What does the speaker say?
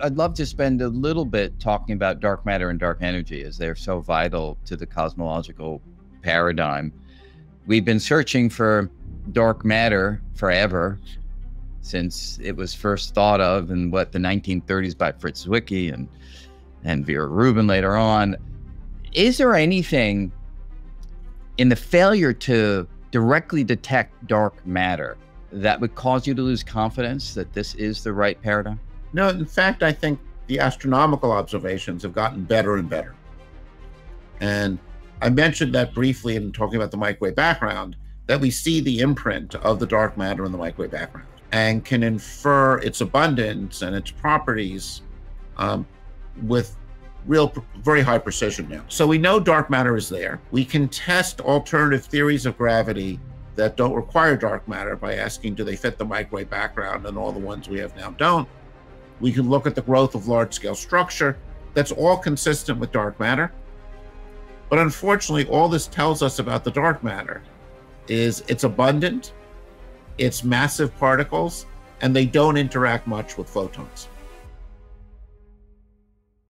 I'd love to spend a little bit talking about dark matter and dark energy as they're so vital to the cosmological paradigm. We've been searching for dark matter forever since it was first thought of in what the 1930s by Fritz Zwicky and and Vera Rubin later on. Is there anything in the failure to directly detect dark matter that would cause you to lose confidence that this is the right paradigm? No, in fact, I think the astronomical observations have gotten better and better. And I mentioned that briefly in talking about the microwave background, that we see the imprint of the dark matter in the microwave background and can infer its abundance and its properties um, with real very high precision now. So we know dark matter is there. We can test alternative theories of gravity that don't require dark matter by asking do they fit the microwave background and all the ones we have now don't. We can look at the growth of large scale structure. That's all consistent with dark matter. But unfortunately, all this tells us about the dark matter is it's abundant, it's massive particles, and they don't interact much with photons.